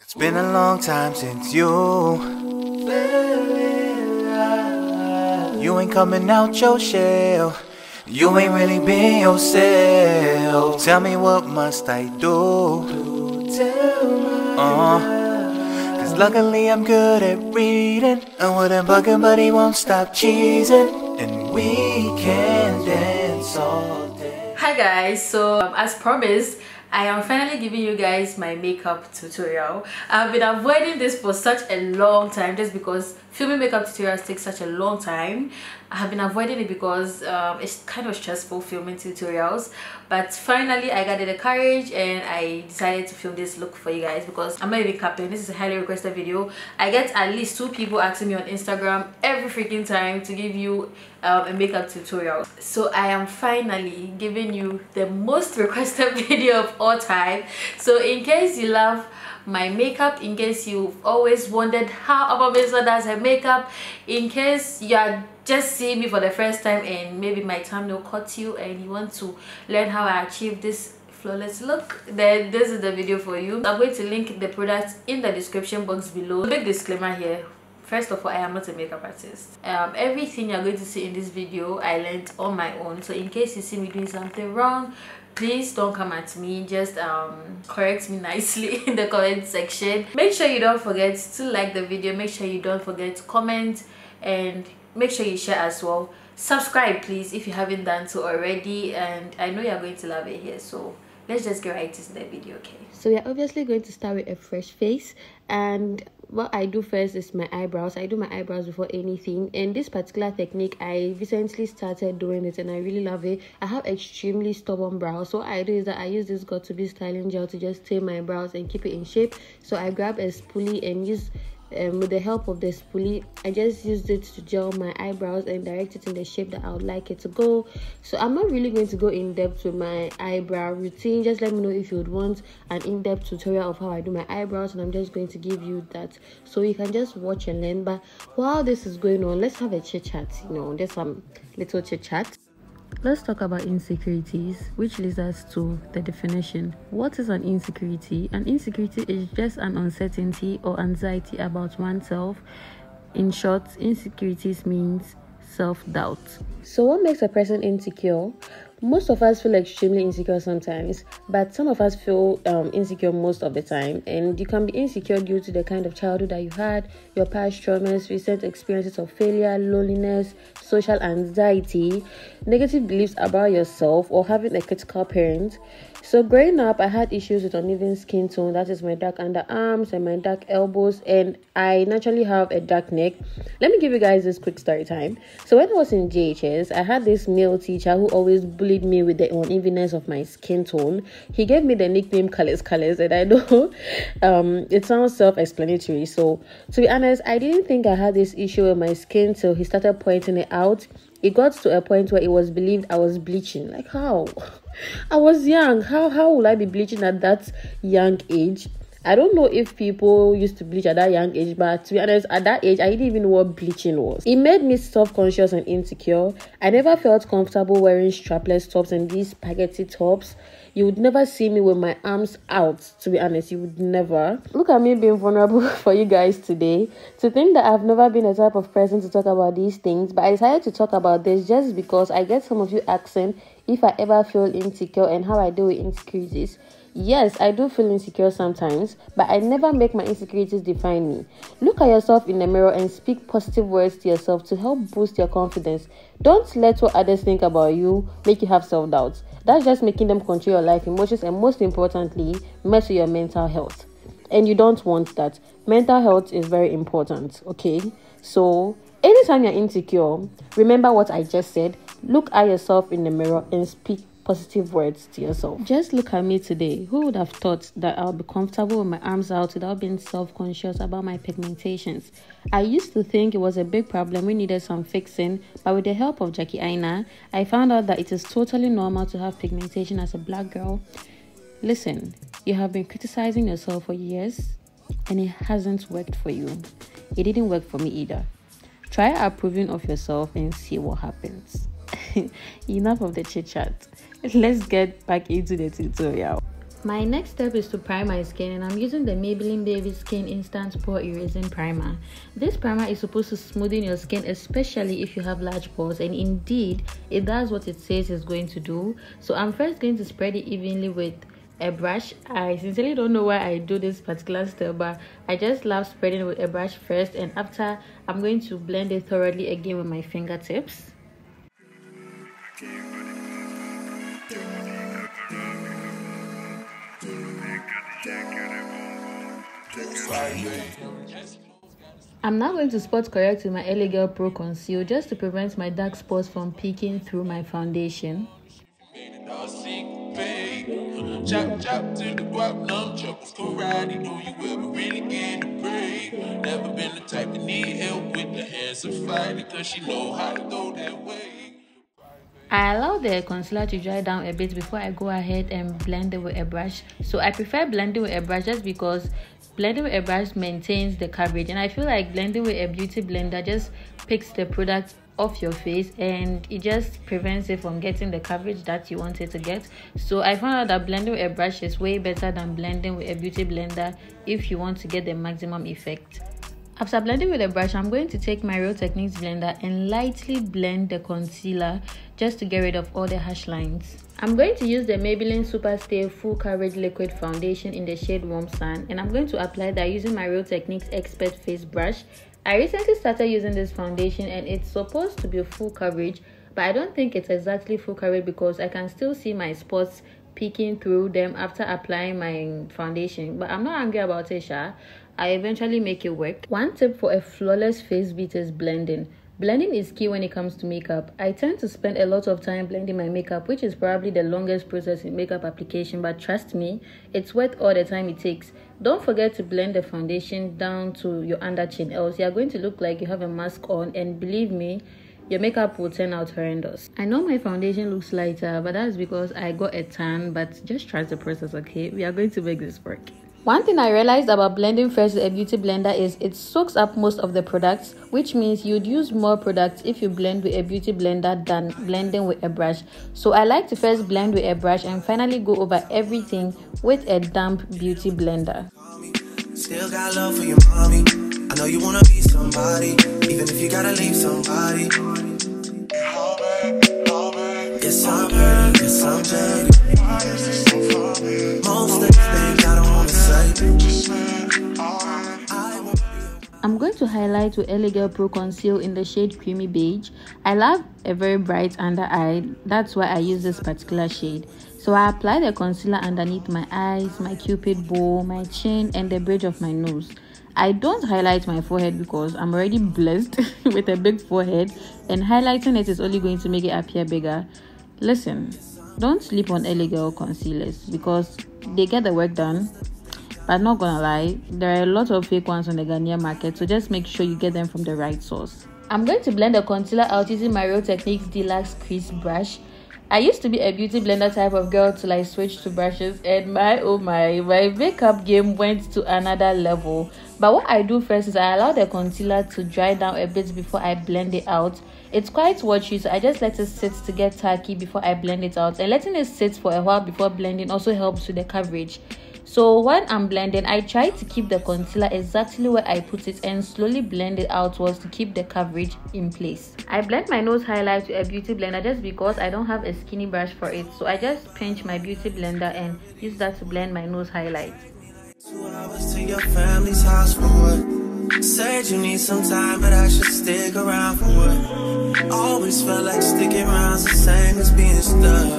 It's been a long time since you. You ain't coming out your shell. You ain't really been yourself. Tell me what must I do? Uh, Cause luckily I'm good at reading. And what I'm bugging, but he won't stop cheesing. And we can dance all. Hi guys, so um, as promised, I am finally giving you guys my makeup tutorial. I've been avoiding this for such a long time just because filming makeup tutorials takes such a long time. I have been avoiding it because um, it's kind of stressful filming tutorials but finally I got the courage and I decided to film this look for you guys because I'm not even capping. This is a highly requested video. I get at least two people asking me on Instagram every freaking time to give you um, a makeup tutorial. So I am finally giving you the most requested video of all time. So in case you love my makeup in case you've always wondered how Ama Mesua does her makeup. In case you are just seeing me for the first time and maybe my thumbnail caught you and you want to learn how I achieve this flawless look then this is the video for you. I'm going to link the products in the description box below. Big disclaimer here first of all i am not a makeup artist. Um, everything you're going to see in this video i learned on my own. So in case you see me doing something wrong please don't come at me. Just um correct me nicely in the comment section. Make sure you don't forget to like the video. Make sure you don't forget to comment. And make sure you share as well. Subscribe please if you haven't done so already. And i know you're going to love it here. So let's just get right into the video okay? So we're obviously going to start with a fresh face. And what i do first is my eyebrows. I do my eyebrows before anything. And this particular technique i recently started doing it and i really love it. I have extremely stubborn brows. So what i do is that i use this Got To Be styling gel to just tame my brows and keep it in shape. So i grab a spoolie and use um, with the help of the spoolie i just used it to gel my eyebrows and direct it in the shape that i would like it to go. So i'm not really going to go in depth with my eyebrow routine. Just let me know if you would want an in-depth tutorial of how i do my eyebrows and i'm just going to give you that. So you can just watch and learn. But while this is going on let's have a chit chat you know there's some little chit chat Let's talk about insecurities, which leads us to the definition. What is an insecurity? An insecurity is just an uncertainty or anxiety about oneself. In short, insecurities means self doubt. So, what makes a person insecure? Most of us feel extremely insecure sometimes but some of us feel um, insecure most of the time. And you can be insecure due to the kind of childhood that you had your past traumas recent experiences of failure loneliness social anxiety negative beliefs about yourself or having a critical parent so growing up, I had issues with uneven skin tone. That is my dark underarms and my dark elbows, and I naturally have a dark neck. Let me give you guys this quick story time. So when I was in JHS, I had this male teacher who always bullied me with the unevenness of my skin tone. He gave me the nickname Colors Colors, and I know um, it sounds self-explanatory. So to be honest, I didn't think I had this issue with my skin till he started pointing it out it got to a point where it was believed I was bleaching. Like how? I was young. How how will I be bleaching at that young age? I don't know if people used to bleach at that young age, but to be honest, at that age, I didn't even know what bleaching was. It made me self conscious and insecure. I never felt comfortable wearing strapless tops and these spaghetti tops. You would never see me with my arms out, to be honest. You would never. Look at me being vulnerable for you guys today. To think that I've never been a type of person to talk about these things, but I decided to talk about this just because I get some of you asking if I ever feel insecure and how I deal with insecurities. Yes, I do feel insecure sometimes, but I never make my insecurities define me. Look at yourself in the mirror and speak positive words to yourself to help boost your confidence. Don't let what others think about you make you have self doubt. That's just making them control your life emotions and, most importantly, mess with your mental health. And you don't want that. Mental health is very important, okay? So, anytime you're insecure, remember what I just said. Look at yourself in the mirror and speak positive words to yourself. Just look at me today. Who would have thought that I'll be comfortable with my arms out without being self conscious about my pigmentations? I used to think it was a big problem we needed some fixing, but with the help of Jackie Aina, I found out that it is totally normal to have pigmentation as a black girl. Listen, you have been criticizing yourself for years and it hasn't worked for you. It didn't work for me either. Try approving of yourself and see what happens. Enough of the chit chat. Let's get back into the tutorial my next step is to prime my skin and I'm using the Maybelline Baby Skin Instant Pore Erasing Primer. This primer is supposed to smoothen your skin especially if you have large pores and indeed it does what it says it's going to do. So I'm first going to spread it evenly with a brush. I sincerely don't know why I do this particular step but I just love spreading it with a brush first and after I'm going to blend it thoroughly again with my fingertips. I'm now going to spot correct with my LA Girl Pro Conceal just to prevent my dark spots from peeking through my foundation. Never been the type to need help with the hands of fighting, cause she know how to go that way. I allow the concealer to dry down a bit before I go ahead and blend it with a brush. So I prefer blending with a brush just because blending with a brush maintains the coverage. And I feel like blending with a beauty blender just picks the product off your face and it just prevents it from getting the coverage that you want it to get. So i found out that blending with a brush is way better than blending with a beauty blender if you want to get the maximum effect after blending with a brush, I'm going to take my Real Techniques blender and lightly blend the concealer just to get rid of all the harsh lines. I'm going to use the Maybelline Super Stay Full Coverage Liquid Foundation in the shade Warm Sun and I'm going to apply that using my Real Techniques Expert Face Brush. I recently started using this foundation and it's supposed to be full coverage but I don't think it's exactly full coverage because I can still see my spots peeking through them after applying my foundation but i'm not angry about it sha i eventually make it work one tip for a flawless face beat is blending Blending is key when it comes to makeup. I tend to spend a lot of time blending my makeup, which is probably the longest process in makeup application, but trust me, it's worth all the time it takes. Don't forget to blend the foundation down to your under chin, else you're going to look like you have a mask on, and believe me, your makeup will turn out horrendous. I know my foundation looks lighter, but that's because I got a tan, but just trust the process, okay? We are going to make this work. One thing I realized about blending first with a beauty blender is it soaks up most of the products, which means you'd use more products if you blend with a beauty blender than blending with a brush. So I like to first blend with a brush and finally go over everything with a damp beauty blender. Still got love for your mommy. I know you wanna be somebody, even if you gotta leave somebody. I'm Most things. I'm going to highlight with LA Girl Pro Conceal in the shade Creamy Beige. I love a very bright under eye, that's why I use this particular shade. So I apply the concealer underneath my eyes, my cupid bow, my chin and the bridge of my nose. I don't highlight my forehead because I'm already blessed with a big forehead and highlighting it is only going to make it appear bigger. Listen, don't sleep on LA Girl concealers because they get the work done. But not gonna lie, there are a lot of fake ones on the Ghanaian market, so just make sure you get them from the right source. I'm going to blend the concealer out using my Real Techniques Deluxe Crease Brush I used to be a beauty blender type of girl till I switched to brushes, and my oh my, my makeup game went to another level. But what I do first is I allow the concealer to dry down a bit before I blend it out. It's quite watery, so I just let it sit to get tacky before I blend it out. And letting it sit for a while before blending also helps with the coverage. So when I'm blending, I try to keep the concealer exactly where I put it and slowly blend it outwards to keep the coverage in place. I blend my nose highlight with a beauty blender just because I don't have a skinny brush for it. So I just pinch my beauty blender and use that to blend my nose highlight. Said you need some time, but I should stick around for what? Always felt like sticking around's the same as being stuck.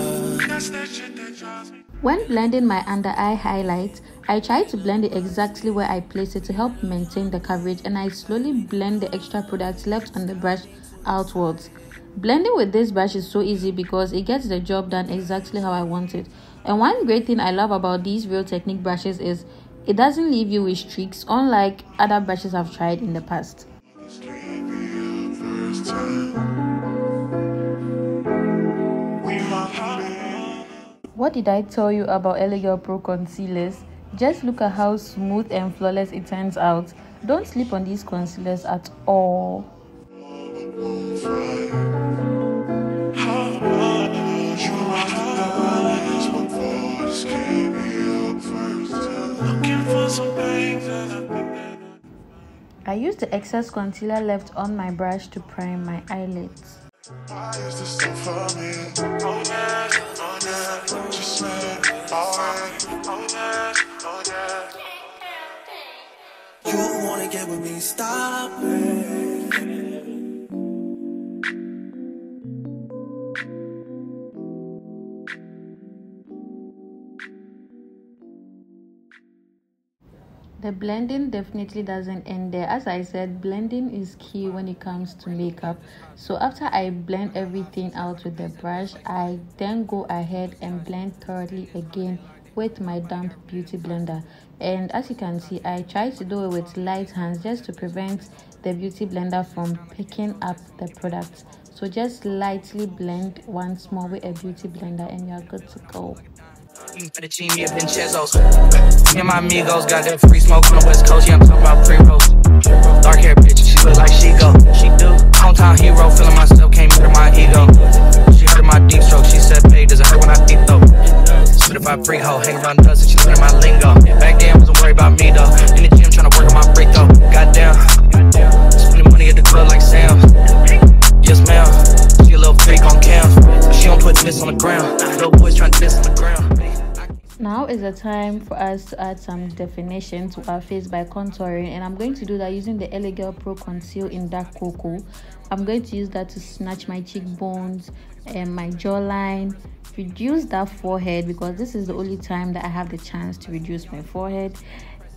When blending my under eye highlight, I try to blend it exactly where I place it to help maintain the coverage and I slowly blend the extra products left on the brush outwards. Blending with this brush is so easy because it gets the job done exactly how I want it. And one great thing I love about these Real Technique brushes is it doesn't leave you with streaks unlike other brushes I've tried in the past. What did I tell you about LA Pro concealers? Just look at how smooth and flawless it turns out. Don't sleep on these concealers at all. I use the excess concealer left on my brush to prime my eyelids. You wanna get with me, stop the blending definitely doesn't end there. As i said blending is key when it comes to makeup. So after i blend everything out with the brush i then go ahead and blend thoroughly again with my damp beauty blender. And as you can see i try to do it with light hands just to prevent the beauty blender from picking up the product. So just lightly blend once more with a beauty blender and you're good to go Fettuccine and Vincenzo's. Me and my amigos got that free smoke on the west coast. Yeah, I'm talking about pre-rolls. Dark hair bitch, she look like she go. She do. Hometown hero, feeling myself, can't murder my ego. She heard my deep stroke. She said, "Hey, does it hurt when I deep though?" Certified free hoe, hang around us and she learning my lingo. Back then, wasn't worried about me though. In the gym, trying to work on my free though. Goddamn. Spending money at the club like Sam. Yes, ma'am. She a little freak on cam. She don't put on the ground. Little boys trying to diss on the ground. Now is the time for us to add some definition to our face by contouring and I'm going to do that using the Girl Pro Conceal in Dark Cocoa. I'm going to use that to snatch my cheekbones and my jawline, reduce that forehead because this is the only time that I have the chance to reduce my forehead.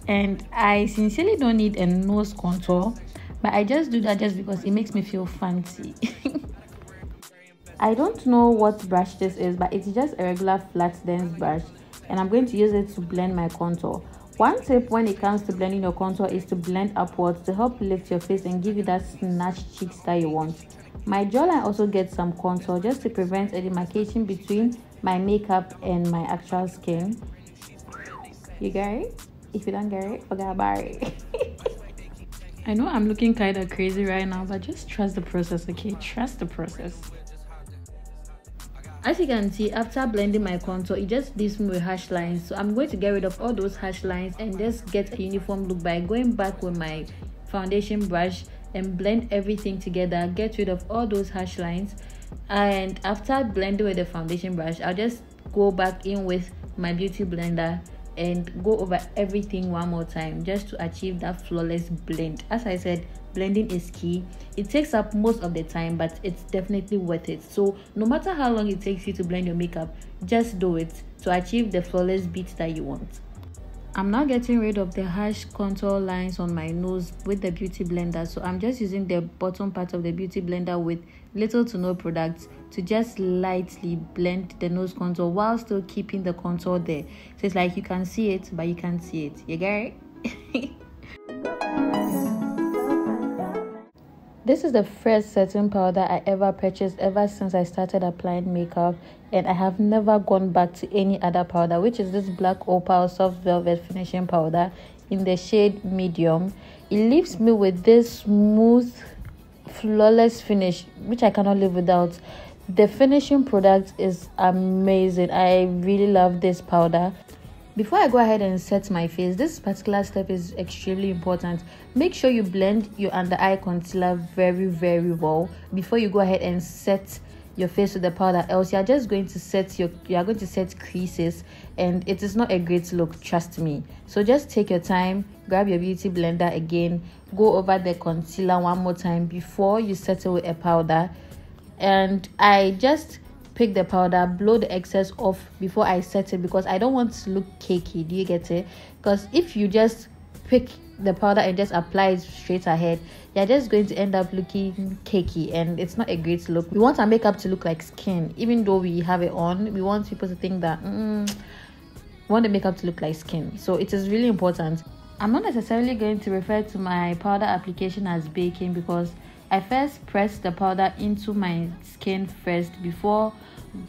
And I sincerely don't need a nose contour, but I just do that just because it makes me feel fancy. I don't know what brush this is, but it's just a regular flat dense brush and I'm going to use it to blend my contour. One tip when it comes to blending your contour is to blend upwards to help lift your face and give you that snatched cheeks that you want. My jawline also gets some contour just to prevent a demarcation between my makeup and my actual skin. You get it? If you don't get it, forget about it. I know I'm looking kind of crazy right now, but just trust the process, okay? Trust the process as you can see after blending my contour it just leaves me with harsh lines. So i'm going to get rid of all those harsh lines and just get a uniform look by going back with my foundation brush and blend everything together get rid of all those harsh lines. And after blending with the foundation brush i'll just go back in with my beauty blender and go over everything one more time just to achieve that flawless blend. As i said blending is key. It takes up most of the time but it's definitely worth it. So no matter how long it takes you to blend your makeup just do it to achieve the flawless beat that you want. I'm now getting rid of the harsh contour lines on my nose with the beauty blender so I'm just using the bottom part of the beauty blender with little to no product to just lightly blend the nose contour while still keeping the contour there. So it's like you can see it but you can't see it. You get it This is the first setting powder I ever purchased ever since I started applying makeup and I have never gone back to any other powder which is this black opal soft velvet finishing powder in the shade medium. It leaves me with this smooth flawless finish which I cannot live without. The finishing product is amazing. I really love this powder before i go ahead and set my face this particular step is extremely important. Make sure you blend your under eye concealer very very well before you go ahead and set your face with the powder else you're just going to set your you are going to set creases and it is not a great look trust me. So just take your time grab your beauty blender again go over the concealer one more time before you settle with a powder. And i just pick the powder blow the excess off before i set it because i don't want to look cakey. Do you get it? Because if you just pick the powder and just apply it straight ahead you're just going to end up looking cakey and it's not a great look. We want our makeup to look like skin. Even though we have it on we want people to think that mm, want the makeup to look like skin. So it is really important. I'm not necessarily going to refer to my powder application as baking because I first press the powder into my skin first before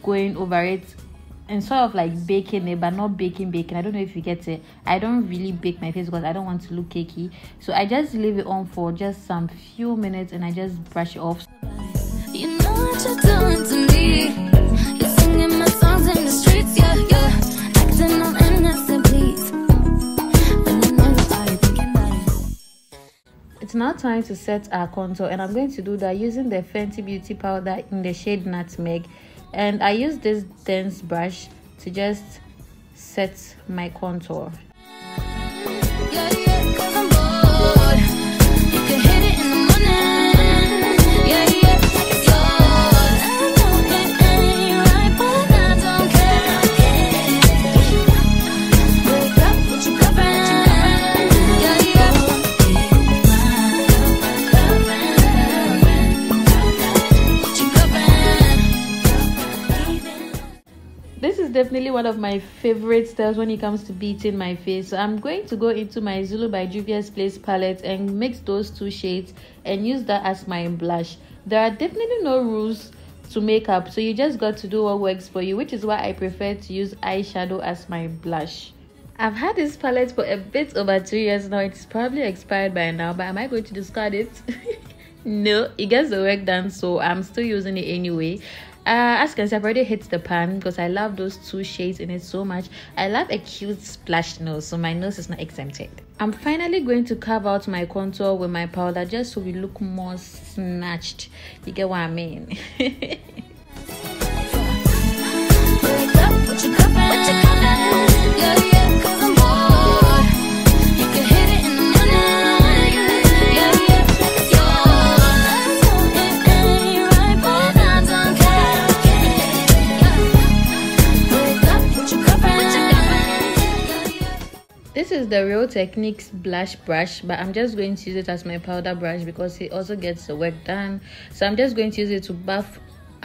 going over it and sort of like baking it but not baking baking. I don't know if you get it. I don't really bake my face because i don't want to look cakey. So i just leave it on for just some few minutes and i just brush it off. You know now time to set our contour and I'm going to do that using the Fenty Beauty powder in the shade Nutmeg and I use this dense brush to just set my contour. One of my favorite styles when it comes to beating my face so i'm going to go into my zulu by juvia's place palette and mix those two shades and use that as my blush there are definitely no rules to makeup so you just got to do what works for you which is why i prefer to use eyeshadow as my blush I've had this palette for a bit over two years now. It's probably expired by now, but am I going to discard it? no, it gets the work done, so I'm still using it anyway uh, as you can see, I've already hit the pan because I love those two shades in it so much. I love a cute splash nose, so my nose is not exempted. I'm finally going to carve out my contour with my powder just so we look more snatched. You get what I mean? is the real techniques blush brush but i'm just going to use it as my powder brush because it also gets the work done. So i'm just going to use it to buff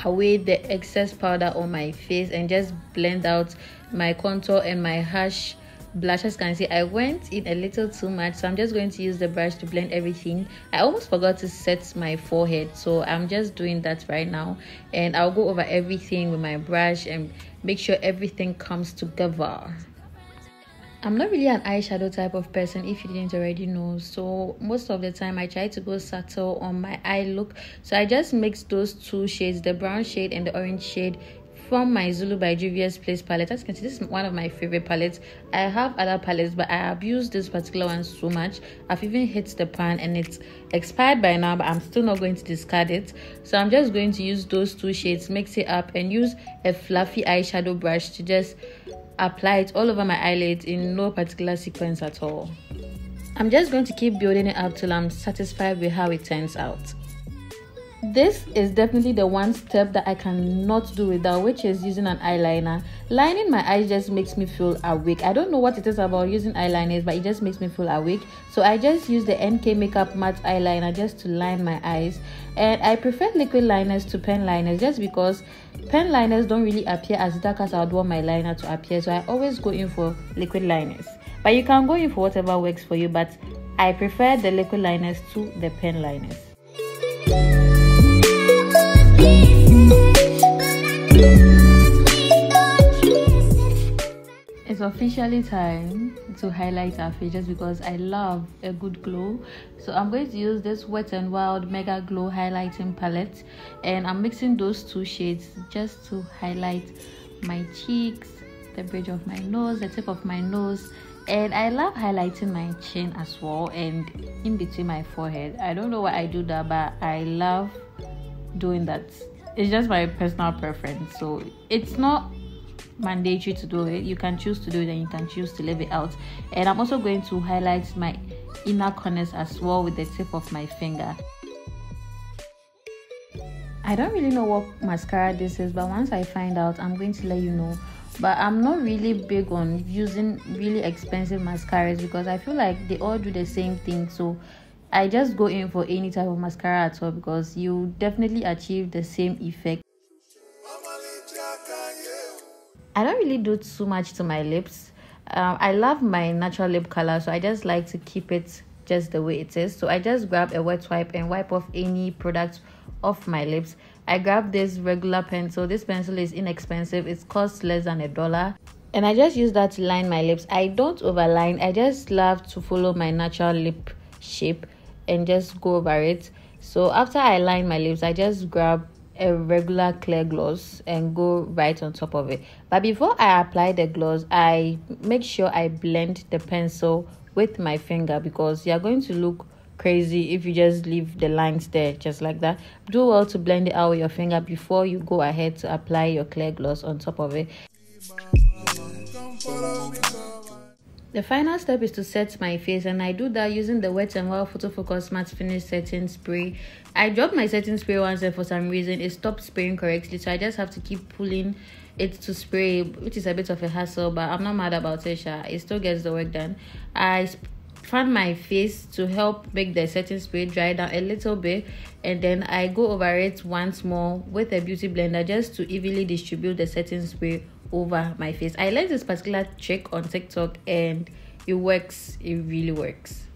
away the excess powder on my face and just blend out my contour and my harsh blush. As can see i went in a little too much so i'm just going to use the brush to blend everything. I almost forgot to set my forehead so i'm just doing that right now. And i'll go over everything with my brush and make sure everything comes together I'm not really an eyeshadow type of person if you didn't already know. So most of the time I try to go subtle on my eye look. So I just mix those two shades, the brown shade and the orange shade from my Zulu by Juvia's Place palette. As you can see, this is one of my favorite palettes. I have other palettes, but I abuse this particular one so much. I've even hit the pan and it's expired by now, but I'm still not going to discard it. So I'm just going to use those two shades, mix it up and use a fluffy eyeshadow brush to just apply it all over my eyelids in no particular sequence at all. I'm just going to keep building it up till I'm satisfied with how it turns out. This is definitely the one step that I cannot do without, which is using an eyeliner. Lining my eyes just makes me feel awake. I don't know what it is about using eyeliners, but it just makes me feel awake. So I just use the NK Makeup Matte Eyeliner just to line my eyes. And I prefer liquid liners to pen liners just because pen liners don't really appear as dark as I would want my liner to appear. So I always go in for liquid liners. But you can go in for whatever works for you, but I prefer the liquid liners to the pen liners. It's officially time to highlight our features because I love a good glow. So I'm going to use this Wet n Wild MegaGlo Highlighting Palette and I'm mixing those two shades just to highlight my cheeks, the bridge of my nose, the tip of my nose and I love highlighting my chin as well and in between my forehead. I don't know why I do that but I love doing that. It's just my personal preference. So it's not mandatory to do it. You can choose to do it and you can choose to leave it out. And i'm also going to highlight my inner corners as well with the tip of my finger. I don't really know what mascara this is but once i find out i'm going to let you know. But i'm not really big on using really expensive mascaras because i feel like they all do the same thing. So I just go in for any type of mascara at all because you definitely achieve the same effect. I don't really do too much to my lips. Um, I love my natural lip color, so I just like to keep it just the way it is. So I just grab a wet wipe and wipe off any product off my lips. I grab this regular pencil. This pencil is inexpensive. It costs less than a dollar. And I just use that to line my lips. I don't overline. I just love to follow my natural lip shape and just go over it. So after i line my lips i just grab a regular clear gloss and go right on top of it. But before i apply the gloss i make sure i blend the pencil with my finger because you're going to look crazy if you just leave the lines there just like that. Do well to blend it out with your finger before you go ahead to apply your clear gloss on top of it the final step is to set my face and I do that using the Wet n Wild Photo Focus Matte Finish Setting Spray. I dropped my setting spray once and for some reason it stopped spraying correctly so I just have to keep pulling it to spray which is a bit of a hassle but I'm not mad about it. It still gets the work done. I fan my face to help make the setting spray dry down a little bit and then I go over it once more with a beauty blender just to evenly distribute the setting spray over my face. I learned this particular trick on TikTok and it works. It really works.